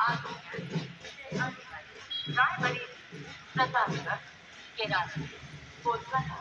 राजधानी रायबरेली प्रतापगढ़ के राजधानी कोलकाता